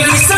ladies.